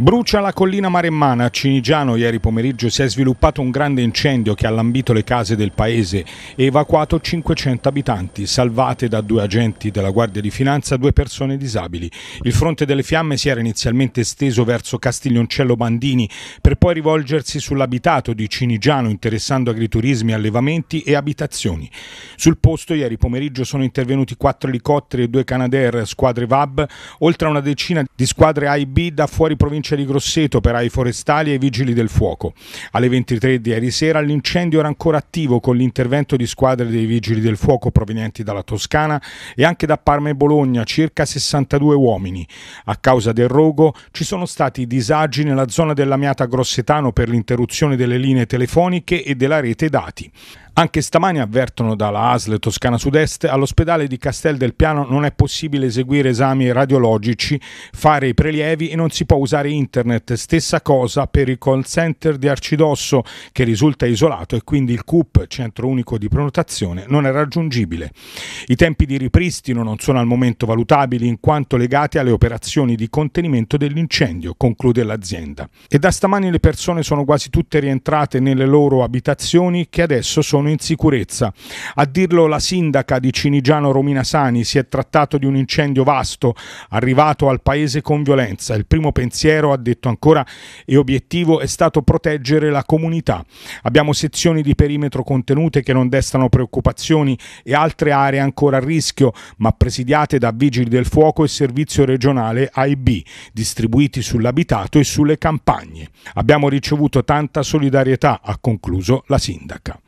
Brucia la collina maremmana. A Cinigiano ieri pomeriggio si è sviluppato un grande incendio che ha lambito le case del paese e evacuato 500 abitanti, salvate da due agenti della Guardia di Finanza due persone disabili. Il fronte delle fiamme si era inizialmente esteso verso Castiglioncello Bandini per poi rivolgersi sull'abitato di Cinigiano interessando agriturismi, allevamenti e abitazioni. Sul posto ieri pomeriggio sono intervenuti quattro elicotteri e due Canadair squadre VAB, oltre a una decina di squadre A e B da fuori provincia provincia di Grosseto per ai forestali e vigili del fuoco. Alle 23 di ieri sera l'incendio era ancora attivo con l'intervento di squadre dei vigili del fuoco provenienti dalla Toscana e anche da Parma e Bologna, circa 62 uomini. A causa del rogo ci sono stati disagi nella zona dell'Amiata Grossetano per l'interruzione delle linee telefoniche e della rete dati. Anche stamani avvertono dalla ASL Toscana Sud-Est, all'ospedale di Castel del Piano non è possibile eseguire esami radiologici, fare i prelievi e non si può usare internet. Stessa cosa per il call center di Arcidosso che risulta isolato e quindi il CUP, centro unico di prenotazione, non è raggiungibile. I tempi di ripristino non sono al momento valutabili in quanto legati alle operazioni di contenimento dell'incendio, conclude l'azienda. E da stamani le persone sono quasi tutte rientrate nelle loro abitazioni che adesso sono in sicurezza. A dirlo la sindaca di Cinigiano Romina Sani si è trattato di un incendio vasto, arrivato al paese con violenza. Il primo pensiero, ha detto ancora, e obiettivo è stato proteggere la comunità. Abbiamo sezioni di perimetro contenute che non destano preoccupazioni e altre aree ancora a rischio, ma presidiate da vigili del fuoco e servizio regionale AIB, distribuiti sull'abitato e sulle campagne. Abbiamo ricevuto tanta solidarietà, ha concluso la sindaca.